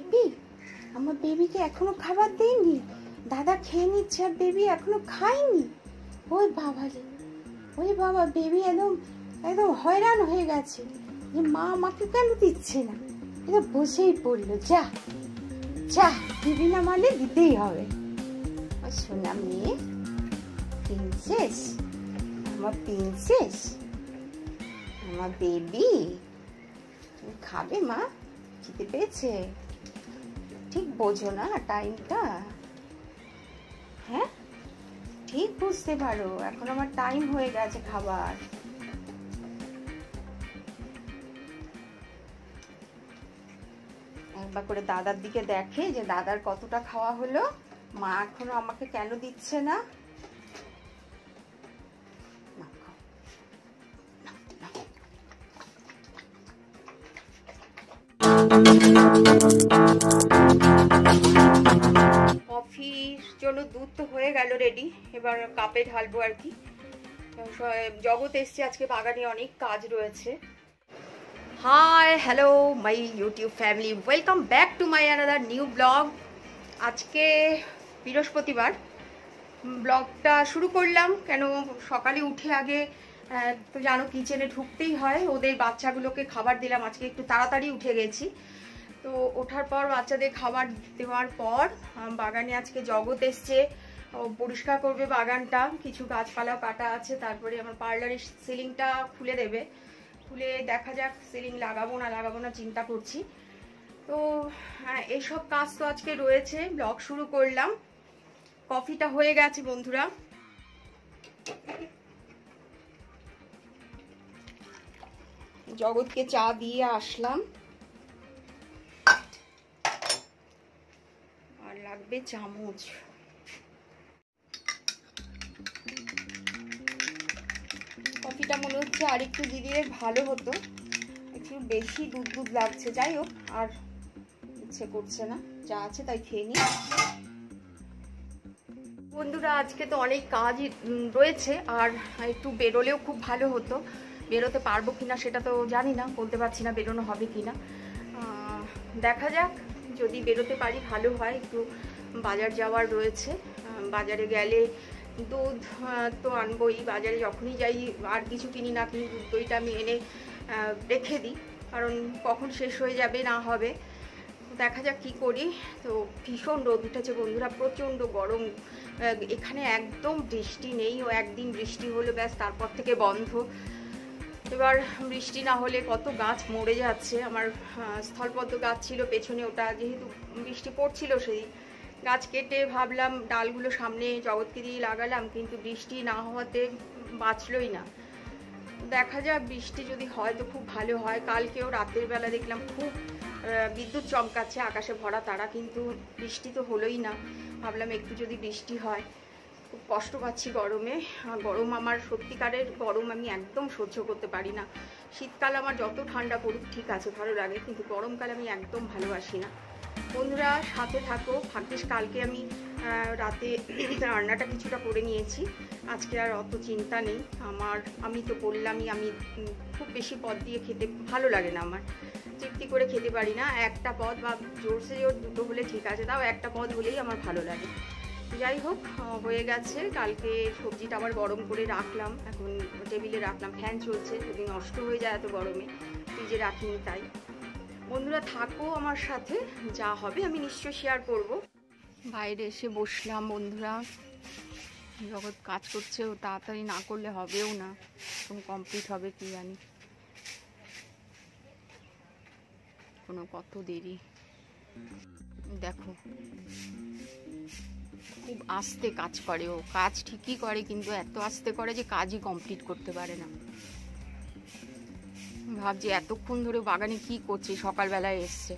Baby? আমার বেবিকে এখনও খাবার দেয়নি। দাদা খেয়ে নিচ্ছে আর বেবি এখনও খায়নি। ওই বাবা রে। ওই বাবা, বেবি একদম একদম হয়রান হয়ে গেছে। যে মা আমাকে কেন দিচ্ছে না? এটা বসেই পড়ল। যা যা দিবি না মানে দিতেই হবে। সোনা মেয়ে প্রিন্সেস আমার প্রিন্সেস আমার বেবি খাবে মা? খেতে পেয়েছে ঠিক বোঝো না টাইমটা হ্যাঁ? ঠিক বুঝতে পারো, এখন আমার টাইম হয়ে গেছে খাবার। একবার করে দাদার দিকে দেখে যে দাদার কতটা খাওয়া হলো। মা এখনও আমাকে কেন দিচ্ছে না? কফির জন্য দুধ তো হয়ে গেল রেডি এবার কাপে ঢালবো আর কি। জগৎ এসছে, আজকে বাগানে অনেক কাজ রয়েছে। Hi hello my YouTube family welcome back to my another new vlog আজকে বৃহস্পতিবার। ব্লগটা শুরু করলাম, কেন সকালে উঠে আগে তো জানো কিচেনে ঢুকতেই হয়। ওদের বাচ্চাগুলোকে খাবার দিলাম, আজকে একটু তাড়াতাড়ি উঠে গেছি। তো ওঠার পর বাচ্চাদের খাবার দেওয়ার পর বাগানে আজকে জগৎ এসছে। পরিষ্কার করবে বাগানটা। কিছু গাছপালাও কাটা আছে, তারপরে আমার পার্লারের সিলিংটা খুলে দেবে। খুলে দেখা যাক সিলিং লাগাবো না লাগাবো না চিন্তা করছি। তো এইসব কাজ তো আজকে রয়েছে, ব্লগ শুরু করলাম। কফিটা হয়ে গেছে, বন্ধুরা। জগৎকে চা দিয়ে আসলাম। লাগবে চামচ। কফিটা মনে হচ্ছে আর একটু দিয়ে দিলে ভালো হতো। একটু বেশি দুধ দুধ লাগছে। যাই হোক, আর ইচ্ছে করছে না। যা আছে তাই খেয়ে নিই। বন্ধুরা, আজকে তো অনেক কাজ রয়েছে আর একটু বেরোলেও খুব ভালো হতো। বেরোতে পারব কিনা সেটা তো জানি না, বলতে পারছি না বেরোনো হবে কিনা। দেখা যাক, যদি বেরোতে পারি ভালো হয়, একটু বাজার যাওয়ার রয়েছে। বাজারে গেলে দুধ তো আনবোই। বাজারে যখনই যাই, আর কিছু কিনি না কিনি দুধ দইটা আমি এনে রেখে দিই। কারণ কখন শেষ হয়ে যাবে, না হবে, দেখা যাক কি করি। তো ভীষণ রোদ উঠেছে বন্ধুরা, প্রচণ্ড গরম। এখানে একদম বৃষ্টি নেই। ও একদিন বৃষ্টি হলো, ব্যাস, তারপর থেকে বন্ধ। এবার বৃষ্টি না হলে কত গাছ মরে যাচ্ছে। আমার স্থলপদ্ম গাছ ছিল পেছনে, ওটা যেহেতু বৃষ্টি পড়ছিল সেই গাছ কেটে ভাবলাম, ডালগুলো সামনে জগৎকে দিয়ে লাগালাম, কিন্তু বৃষ্টি না হওয়াতে বাঁচলই না। দেখা যাক বৃষ্টি যদি হয় তো খুব ভালো হয়। কালকেও রাতের বেলা দেখলাম খুব বিদ্যুৎ চমকাচ্ছে, আকাশে ভরা তারা, কিন্তু বৃষ্টি তো হলোই না। ভাবলাম একটু যদি বৃষ্টি হয়, খুব কষ্ট পাচ্ছি গরমে। গরম আমার সত্যিকারের গরম আমি একদম সহ্য করতে পারি না। শীতকাল আমার যত ঠান্ডা পড়ুক, ঠিক আছে ভালো লাগে কিন্তু গরমকাল আমি একদম ভালোবাসি না। বন্ধুরা সাথে থাকো। ভাগ্যিস কালকে আমি রাতে রান্নাটা কিছুটা করে নিয়েছি। আজকে আর অত চিন্তা নেই। আমার, আমি তো বললামই, আমি খুব বেশি পদ দিয়ে খেতে ভালো লাগে না আমার। তৃপ্তি করে খেতে পারি না। একটা পদ বা জোরসে জোর দুটো হলে ঠিক আছে, তাও একটা পদ হলেই আমার ভালো লাগে। যাই হোক হয়ে গেছে। কালকে সবজিটা আবার গরম করে রাখলাম। এখন টেবিলে রাখলাম। ফ্যান চলছে। যদি নষ্ট হয়ে যায় এত গরমে। ফ্রিজে রাখিনি তাই। বন্ধুরা থাকো আমার সাথে, যা হবে আমি নিশ্চয়ই শেয়ার করব। বাইরে এসে বসলাম বন্ধুরা। জগৎ কাজ করছে, ও তাড়াতাড়ি না করলে হবেও না। কোনো কমপ্লিট হবে কি জানি। কোনো কত দেরি। দেখো, খুব আস্তে কাজ করে ও। কাজ ঠিকই করে, কিন্তু এত আস্তে করে যে কাজই কমপ্লিট করতে পারে না। ভাবছি এতক্ষণ ধরে বাগানে কি করছে? সকালবেলায় এসছে।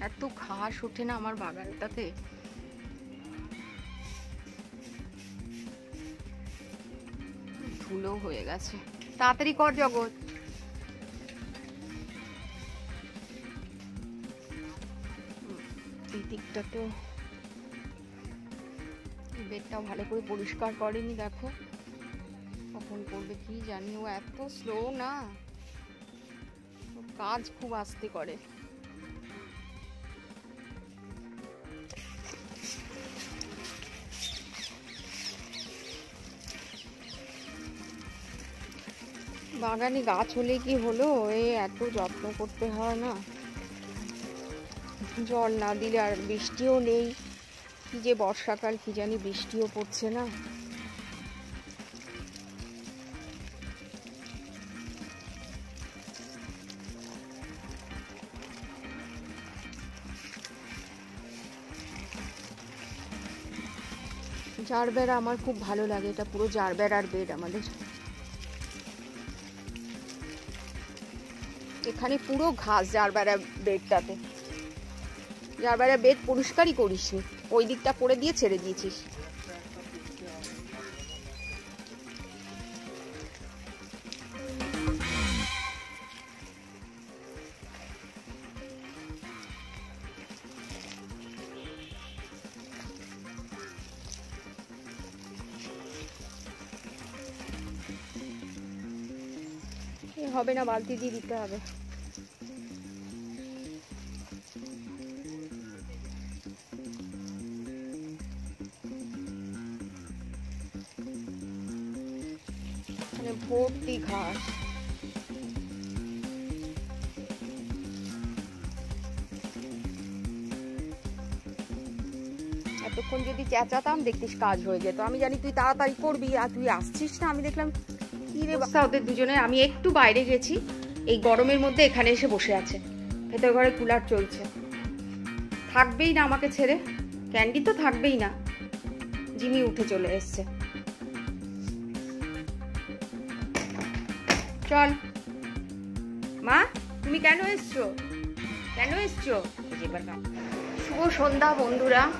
এত ঘাস ওঠে না আমার বাগানটাতে। ধুলো হয়ে গেছে। তাড়াতাড়ি কর জগৎ। এই দিকটা তো ভালো করে পরিষ্কার করেনি, দেখো। কখন করবে কি জানি, ও এত স্লো না। কাজ খুব আস্তে করে। বাগানে গাছ হলে কি হলো? এ এত যত্ন করতে হয় না। জল না দিলে আর বৃষ্টিও নেই। কি যে বর্ষাকাল, কি জানি বৃষ্টিও পড়ছে না। জারবেরা আমার খুব ভালো লাগে, এটা পুরো জারবেরার বেড আমাদের। এখানে পুরো ঘাস জারবেরা বেডটাতে। জারবেরা বেড পরিষ্কারই করিসনি ওই দিকটা করে দিয়ে ছেড়ে দিয়েছিস। হবে না, বালতি দিয়ে দিতে হবে। মানে ভর্তি ঘাস। এতক্ষণ যদি চেঁচাতাম, দেখতিস কাজ হয়ে যেত। আমি জানি তুই তাড়াতাড়ি করবি আর তুই আসছিস না। আমি দেখলাম, কি রে বাচ্চা ওদের দুজনে, আমি একটু বাইরে গেছি। এই গরমের মধ্যে এখানে এসে বসে আছে। ভেতর ঘরে কুলার চলছে। থাকবেই না আমাকে ছেড়ে। ক্যান্ডি তো থাকবেই না। জিমি উঠে চলে এসছে। চল। মা, তুমি কেন এসছো? কেন এসছো? শুভ সন্ধ্যা, বন্ধুরা।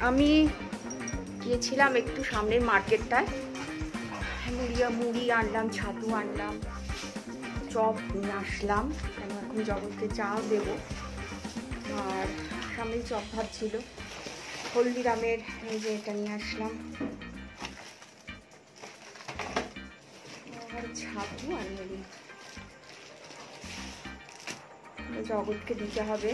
আমি গিয়েছিলাম একটু সামনের মার্কেটটায়। মুড়িয়া, মুড়ি আনলাম, ছাতু আনলাম, চপ নিয়ে আসলাম। কেন এখন জগৎকে চাও দেবো? আর সামনে চপ ভাত ছিল। হলদিরামের এই যে এটা নিয়ে আসলাম। ছাতু আর মুড়ি জগৎকে দিতে হবে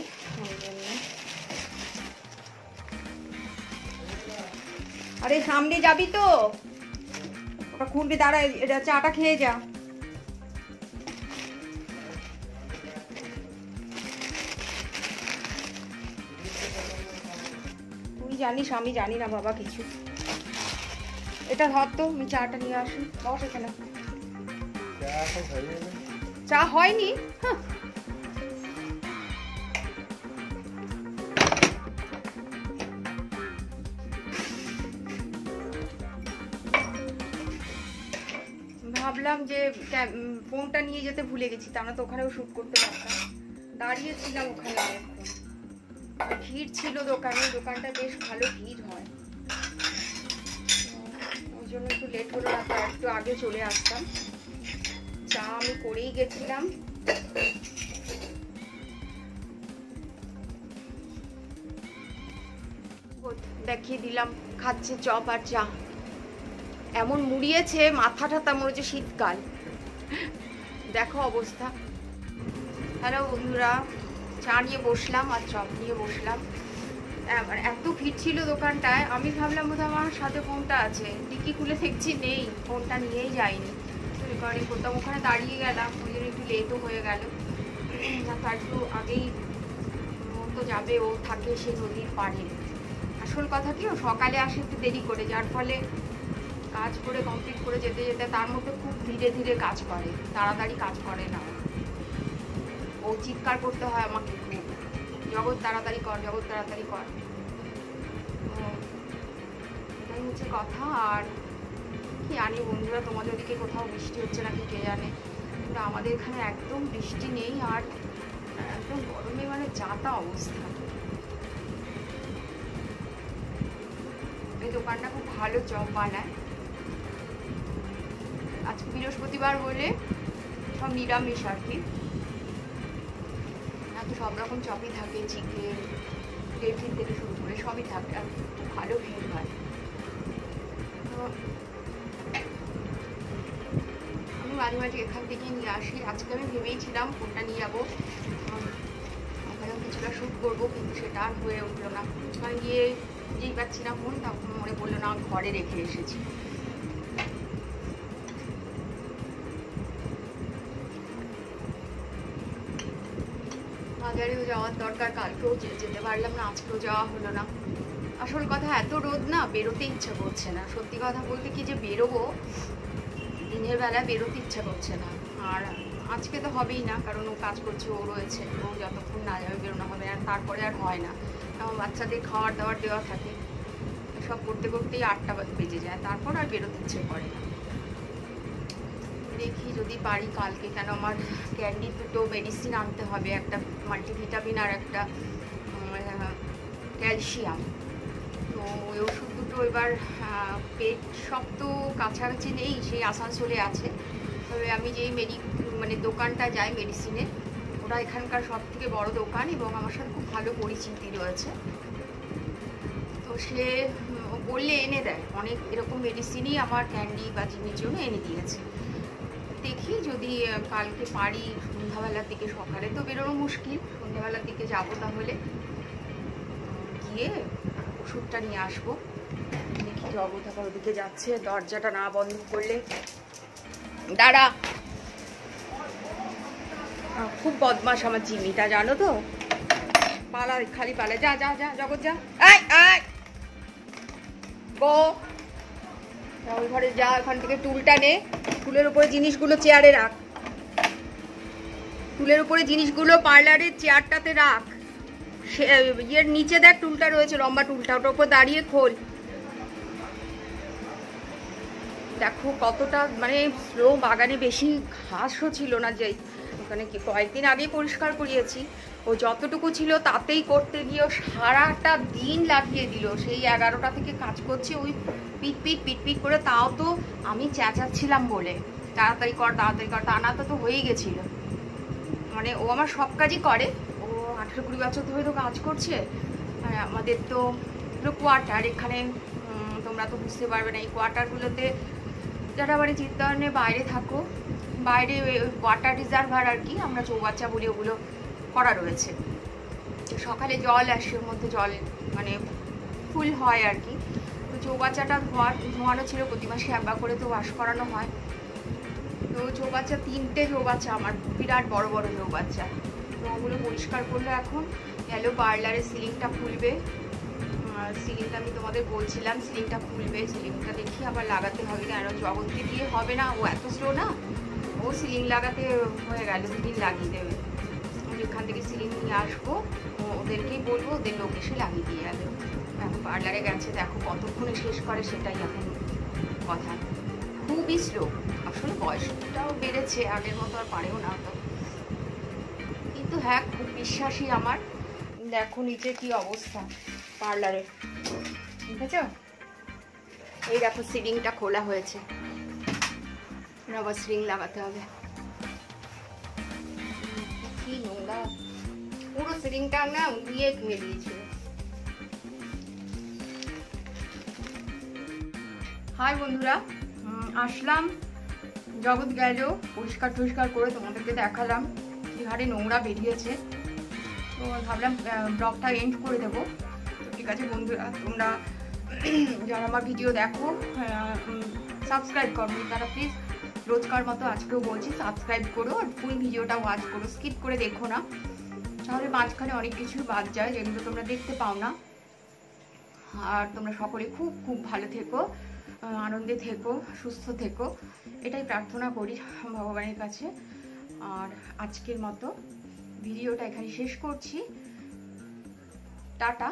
আরে, সামনে যাবি তো? ওটা খুলবি, দাঁড়া, এটা চাটা খেয়ে যা। তুই জানিস, আমি জানি না বাবা কিছু। এটা ধর তো, আমি চাটা নিয়ে আসি। বস এখানে। চা হয়নি? হ্যাঁ ভাবলাম যে ফোনটা নিয়ে যেতে ভুলে গেছি, তা আমরা তো ওখানেও শ্যুট করতে পারতাম। দাঁড়িয়েছিলাম ওখানে। ভিড় ছিল দোকানে, দোকানটা বেশ ভালো ভিড় হয়। ওই জন্য একটু লেট না, তো একটু আগে চলে আসতাম। চা আমি করেই গেছিলাম। দেখিয়ে দিলাম, খাচ্ছে চপ আর চা। এমন মুড়িয়েছে, মাথাটা তেমন হচ্ছে শীতকাল। দেখো অবস্থা। হ্যালো বন্ধুরা, চা নিয়ে বসলাম আর চপ নিয়ে বসলাম। মানে এত ভিড় ছিল দোকানটায়, আমি ভাবলাম বোধহয় আমার সাথে ফোনটা আছে। ডিকি খুলে দেখছি নেই, ফোনটা নিয়েই যাইনি। রেকর্ডিং করতাম। ওখানে দাঁড়িয়ে গেলাম ওই জন্য একটু লেটও হয়ে গেল। না তো একটু আগেই তো যাবে, ও থাকে সে নদীর পাড়ে। আসল কথা কি, ও সকালে আসে একটু দেরি করে, যার ফলে কাজ করে কমপ্লিট করে যেতে যেতে তার মধ্যে খুব ধীরে ধীরে কাজ করে, তাড়াতাড়ি কাজ করে না। ও চিৎকার করতে হয় আমাকে খুব, জগৎ তাড়াতাড়ি কর, জগৎ তাড়াতাড়ি কর। এটাই হচ্ছে কথা। আর কি জানি বন্ধুরা? তোমাদের ওদিকে কোথাও বৃষ্টি হচ্ছে নাকি কে জানে? কিন্তু আমাদের এখানে একদম বৃষ্টি নেই আর একদম গরমে মানে যাতা অবস্থা। এই দোকানটা খুব ভালো চপ বানায়। আজকে বৃহস্পতিবার বলে সব নিরামিষ আর কি। এত সব রকম চপই থাকে, চিকেন, গ্রেভি থেকে শুরু করে সবই থাকে আর খুব ভালো ভিড় হয় তো মাঝে মাঝে এখান থেকে নিয়ে আসি। আজকে আমি ভেবেইছিলাম ফোনটা নিয়ে যাব। ওখানেও কিছুটা শ্যুট করব, কিন্তু সেটা আর হয়ে উঠল না। ওখানে গিয়ে যেই পাচ্ছি না ফোন তখন মনে পড়ল না, ঘরে রেখে এসেছি। বাজারেও যাওয়ার দরকার, কালকেও যেতে পারলাম না, আজকেও যাওয়া হলো না। আসল কথা, এত রোদ না, বেরোতে ইচ্ছা করছে না। সত্যি কথা বলতে কি যে বেরোবো দিনের বেলা বেরোতে ইচ্ছা করছে না। আর আজকে তো হবেই না, কারণ ও কাজ করছে, ও রয়েছে। ও যতক্ষণ না যাবে বেরোনো হবে, আর তারপরে আর হয় না। কারণ বাচ্চাদের খাওয়ার দাওয়ার দেওয়া থাকে। সব করতে করতেই আটটা বেজে যায়, তারপর আর বেরোতে ইচ্ছে করে না। দেখি যদি পারি কালকে কেন আমার ক্যান্ডি দুটো মেডিসিন আনতে হবে, একটা মাল্টিভিটামিন আর একটা ক্যালসিয়াম তো ওই ওষুধ দুটো এবার পেট সব তো কাছাকাছি নেই, সেই আসানসোলে আছে। তবে আমি যেই মেডি মানে দোকানটা যাই মেডিসিনের ওরা এখানকার সব থেকে বড় দোকান এবং আমার সাথে খুব ভালো পরিচিতি রয়েছে। তো সে বললে, এনে দেয় অনেক এরকম মেডিসিনই আমার ক্যান্ডি বা জিমির জন্য এনে দিয়েছে। দেখি যদি কালকে পারি, সন্ধ্যাবেলার দিকে, সকালে তো বেরোনো মুশকিল, সন্ধ্যাবেলার দিকে যাব তাহলে। গিয়ে ওষুধটা নিয়ে আসব। দেখি জগৎ আবার ওদিকে যাচ্ছে, দরজাটা না বন্ধ করলে। দাঁড়া। খুব বদমাস আমার জিমিটা জানো তো? পালা, খালি পালা। যা যা যা, জগৎ, যা। আয় আয় গো! ওই ঘরে, যা, ওখান থেকে টুলটা নে। টুলের উপরে জিনিসগুলো চেয়ারে রাখ। টুলের উপরে জিনিসগুলো পার্লারের চেয়ারটাতে রাখ। ইয়ের নিচে দেখ টুলটা রয়েছে, লম্বা টুলটা, ওটার উপর দাঁড়িয়ে খোল। দেখো কতটা মানে স্লো বাগানে বেশি ঘাসও ছিল না যে ওখানে কি কয়েকদিন আগে পরিষ্কার করিয়েছি। ও যতটুকু ছিল তাতেই করতে গিয়েও সারাটা দিন লাগিয়ে দিল। সেই এগারোটা থেকে কাজ করছে, ওই পিট পিট পিট পিট করে, তাও তো আমি চেঁচাচ্ছিলাম বলে। তাড়াতাড়ি কর তাড়াতাড়ি কর, তা না তো হয়েই গেছিল। মানে ও আমার সব কাজই করে আঠেরো কুড়ি বছর ধরে তো কাজ করছে। আর আমাদের তো কোয়ার্টার এখানে তোমরা তো বুঝতে পারবে না, এই কোয়ার্টারগুলোতে যারা বাড়ি চিত্তারণে বাইরে থাকো, বাইরে ওয়াটার রিজার্ভার আর কি, আমরা চৌবাচ্চা বলি, ওগুলো করা রয়েছে। সকালে জল আসে, ওর মধ্যে জল মানে ফুল হয় আর কি। তো চৌবাচ্চাটা ধোয়া, ধোয়ানো ছিল প্রতি মাসে একবার করে তো ওয়াশ করানো হয়। তো চৌবাচ্চা, তিনটে চৌবাচ্চা, আমার বিরাট বড় বড় চৌবাচ্চা। তো ওগুলো পরিষ্কার করল এখন। গেল পার্লারের সিলিংটা খুলবে। সিলিংটা আমি তোমাদের বলছিলাম সিলিংটা খুলবে সিলিংটা দেখি আবার লাগাতে হবে কেন? জগৎকে দিয়ে হবে না? ও এত স্লো না? ও সিলিং লাগাতে হয়ে গেল দুদিন লাগিয়ে দেবে। এখান থেকে সিলিং নিয়ে আসব। ওদেরকেই বলব, ওদের লোক এসে লাগিয়ে দিয়ে যাবে। এখন পার্লারে গেছে, দেখো কতক্ষণে শেষ করে সেটাই এখন কথা। খুবই স্লো আসলে বয়সটাও বেড়েছে, আগের মতো আর পারেও না। কিন্তু হ্যাঁ খুব বিশ্বাসী আমার। দেখো নিচে কি অবস্থা পার্লারে। ঠিক আছে? এই দেখো সিলিংটা খোলা হয়েছে। আবার সিলিং লাগাতে হবে। কি নোংরা। পুরো সিলিংটা না দিয়ে খেয়ে দিয়েছিল। হাই বন্ধুরা আসলাম। জগৎ গেল পরিষ্কার টরিষ্কার করে তোমাদেরকে দেখালাম। কি নোংরা বেরিয়েছে। তো ভাবলাম ব্লগটা এন্ড করে দেবো। ঠিক আছে বন্ধুরা, তোমরা যারা আমার ভিডিও দেখো সাবস্ক্রাইব করো তারা প্লিজ রোজকার মতো আজকেও বলছি সাবস্ক্রাইব করো আর ফুল ভিডিওটা ওয়াচ করো স্কিপ করে দেখো না। তাহলে মাঝখানে অনেক কিছু বাদ যায়, যেগুলো তোমরা দেখতে পাও না। আর তোমরা সকলে খুব খুব ভালো থেকো আনন্দে থেকো, সুস্থ থেকো। এটাই প্রার্থনা করি ভগবানের কাছে। আর আজকের মতো ভিডিওটা এখানে শেষ করছি। টাটা।